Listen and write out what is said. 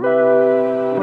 Thank